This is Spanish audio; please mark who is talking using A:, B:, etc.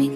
A: mi